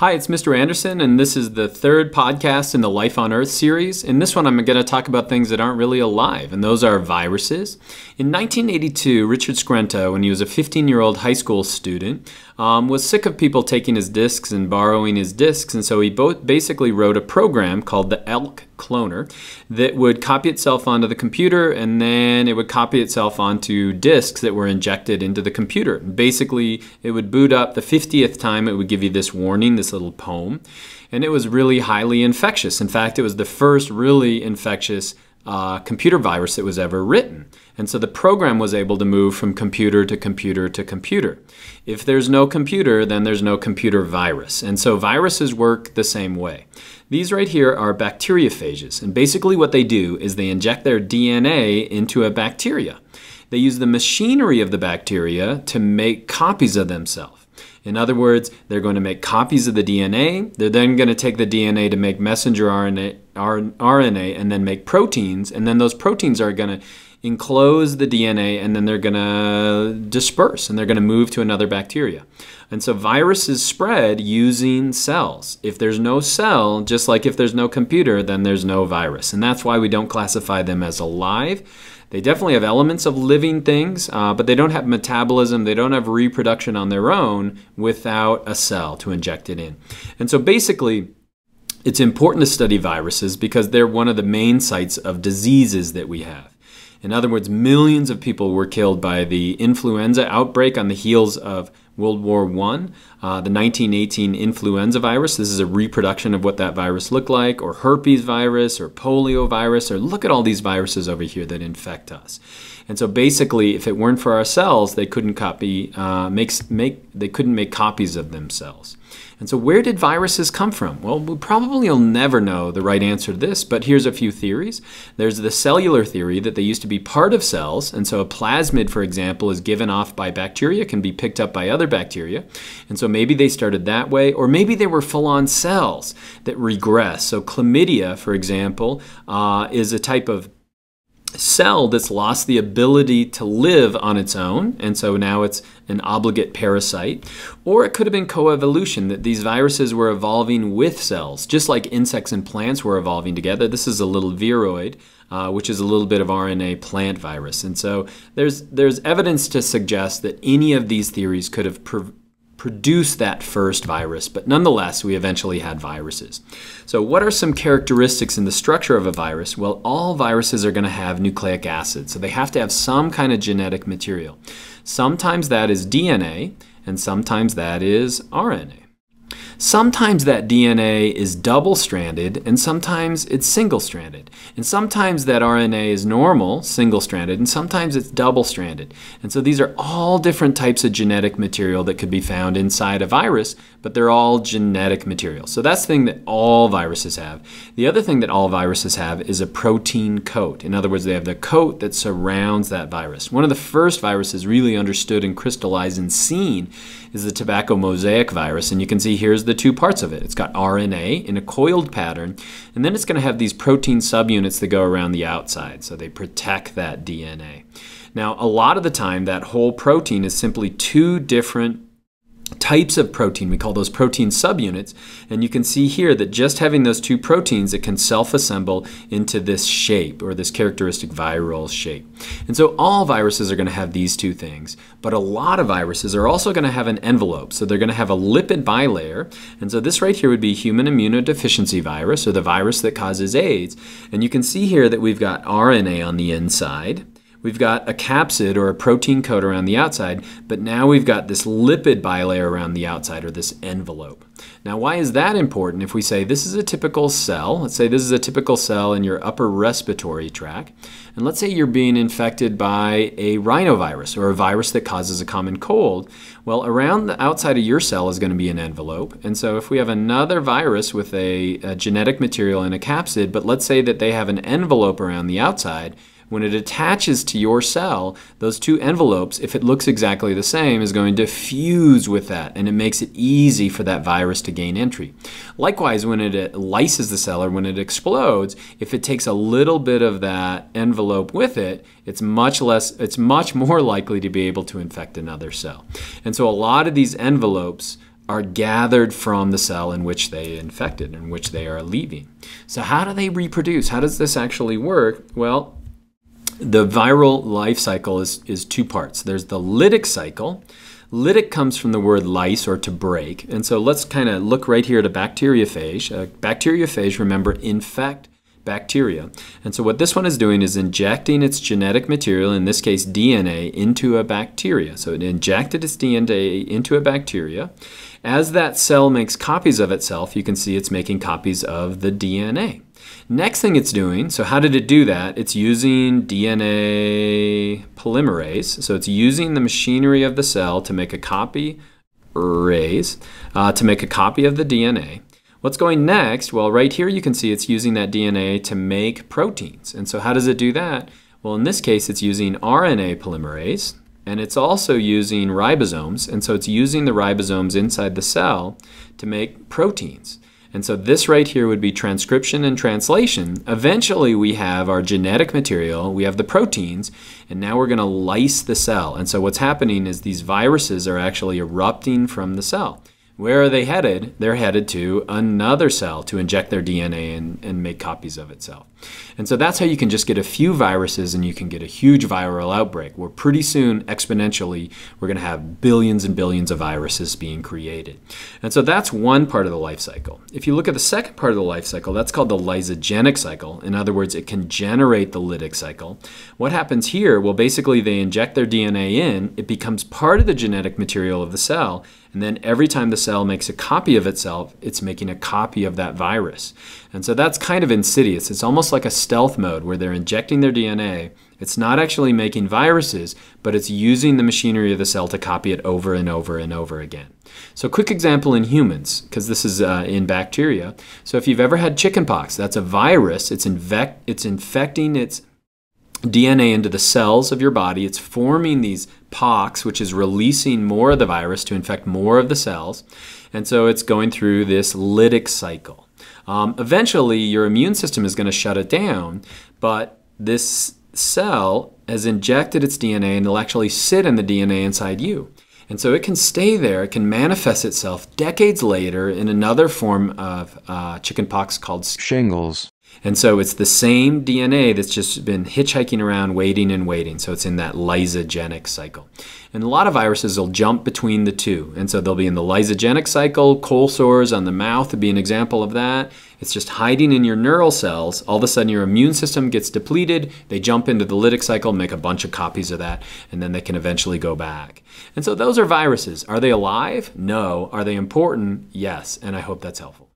Hi, it's Mr. Andersen, and this is the third podcast in the Life on Earth series. In this one, I'm going to talk about things that aren't really alive, and those are viruses. In 1982, Richard Skrenta, when he was a 15 year old high school student, um, was sick of people taking his disks and borrowing his disks, and so he basically wrote a program called the ELK cloner that would copy itself onto the computer and then it would copy itself onto disks that were injected into the computer. Basically, it would boot up the 50th time, it would give you this warning, this little poem, and it was really highly infectious. In fact, it was the first really infectious uh, computer virus that was ever written. And so the program was able to move from computer to computer to computer. If there's no computer, then there's no computer virus. And so viruses work the same way. These right here are bacteriophages. And basically what they do is they inject their DNA into a bacteria. They use the machinery of the bacteria to make copies of themselves. In other words, they're going to make copies of the DNA. They're then going to take the DNA to make messenger RNA, RNA and then make proteins. And then those proteins are going to enclose the DNA and then they're going to disperse and they're going to move to another bacteria. And so viruses spread using cells. If there's no cell, just like if there's no computer, then there's no virus. And that's why we don't classify them as alive. They definitely have elements of living things, uh, but they don't have metabolism, they don't have reproduction on their own without a cell to inject it in. And so basically, it's important to study viruses because they're one of the main sites of diseases that we have. In other words, millions of people were killed by the influenza outbreak on the heels of World War I, uh, the 1918 influenza virus. This is a reproduction of what that virus looked like, or herpes virus, or polio virus, or look at all these viruses over here that infect us. And so basically, if it weren't for our cells, they couldn't copy, uh, make, make, they couldn't make copies of themselves. And so where did viruses come from? Well, we probably will never know the right answer to this, but here's a few theories. There's the cellular theory that they used to be part of cells, and so a plasmid, for example, is given off by bacteria, can be picked up by other bacteria. And so maybe they started that way, or maybe they were full-on cells that regress. So chlamydia, for example, uh, is a type of cell that's lost the ability to live on its own, and so now it's an obligate parasite. Or it could have been coevolution, that these viruses were evolving with cells, just like insects and plants were evolving together. This is a little viroid, uh, which is a little bit of RNA plant virus. And so there's, there's evidence to suggest that any of these theories could have produce that first virus, but nonetheless, we eventually had viruses. So, what are some characteristics in the structure of a virus? Well, all viruses are going to have nucleic acid, so they have to have some kind of genetic material. Sometimes that is DNA, and sometimes that is RNA. Sometimes that DNA is double stranded and sometimes it's single stranded. And sometimes that RNA is normal, single stranded, and sometimes it's double stranded. And so these are all different types of genetic material that could be found inside a virus, but they're all genetic material. So that's the thing that all viruses have. The other thing that all viruses have is a protein coat. In other words, they have the coat that surrounds that virus. One of the first viruses really understood and crystallized and seen is the tobacco mosaic virus. And you can see here's the two parts of it. It's got RNA in a coiled pattern, and then it's going to have these protein subunits that go around the outside. So they protect that DNA. Now, a lot of the time, that whole protein is simply two different types of protein. We call those protein subunits. And you can see here that just having those two proteins, it can self-assemble into this shape or this characteristic viral shape. And so all viruses are going to have these two things. But a lot of viruses are also going to have an envelope. So they're going to have a lipid bilayer. And so this right here would be human immunodeficiency virus or the virus that causes AIDS. And you can see here that we've got RNA on the inside. We've got a capsid or a protein coat around the outside, but now we've got this lipid bilayer around the outside or this envelope. Now, why is that important? If we say this is a typical cell, let's say this is a typical cell in your upper respiratory tract, and let's say you're being infected by a rhinovirus or a virus that causes a common cold, well, around the outside of your cell is going to be an envelope. And so if we have another virus with a, a genetic material and a capsid, but let's say that they have an envelope around the outside, when it attaches to your cell, those two envelopes, if it looks exactly the same, is going to fuse with that, and it makes it easy for that virus to gain entry. Likewise, when it lyses the cell or when it explodes, if it takes a little bit of that envelope with it, it's much less, it's much more likely to be able to infect another cell. And so a lot of these envelopes are gathered from the cell in which they infected, in which they are leaving. So, how do they reproduce? How does this actually work? Well, the viral life cycle is, is two parts. There's the lytic cycle. Lytic comes from the word lyse or to break. And so let's kind of look right here at a bacteriophage. A bacteriophage, remember, infect bacteria. And so what this one is doing is injecting its genetic material, in this case DNA, into a bacteria. So it injected its DNA into a bacteria. As that cell makes copies of itself, you can see it's making copies of the DNA. Next thing it's doing, so how did it do that? It's using DNA polymerase. So it's using the machinery of the cell to make a copy, raise, uh, to make a copy of the DNA. What's going next? Well, right here you can see it's using that DNA to make proteins. And so how does it do that? Well, in this case, it's using RNA polymerase, and it's also using ribosomes. And so it's using the ribosomes inside the cell to make proteins. And so this right here would be transcription and translation. Eventually we have our genetic material, we have the proteins, and now we're going to lyse the cell. And so what's happening is these viruses are actually erupting from the cell. Where are they headed? They're headed to another cell to inject their DNA and, and make copies of itself. And so that's how you can just get a few viruses and you can get a huge viral outbreak where pretty soon, exponentially, we're going to have billions and billions of viruses being created. And so that's one part of the life cycle. If you look at the second part of the life cycle, that's called the lysogenic cycle. In other words, it can generate the lytic cycle. What happens here? Well, basically, they inject their DNA in, it becomes part of the genetic material of the cell, and then every time the cell makes a copy of itself, it's making a copy of that virus. And so that's kind of insidious. It's almost like a stealth mode where they're injecting their DNA. It's not actually making viruses, but it's using the machinery of the cell to copy it over and over and over again. So, quick example in humans, because this is uh, in bacteria. So, if you've ever had chickenpox, that's a virus. It's, it's infecting its DNA into the cells of your body. It's forming these pox, which is releasing more of the virus to infect more of the cells. And so it's going through this lytic cycle. Um, eventually, your immune system is going to shut it down, but this cell has injected its DNA and it'll actually sit in the DNA inside you. And so it can stay there, it can manifest itself decades later in another form of uh, chickenpox called shingles. And so it's the same DNA that's just been hitchhiking around, waiting and waiting. So it's in that lysogenic cycle. And a lot of viruses will jump between the two. And so they'll be in the lysogenic cycle. Cold sores on the mouth would be an example of that. It's just hiding in your neural cells. All of a sudden, your immune system gets depleted. They jump into the lytic cycle, make a bunch of copies of that, and then they can eventually go back. And so those are viruses. Are they alive? No. Are they important? Yes. And I hope that's helpful.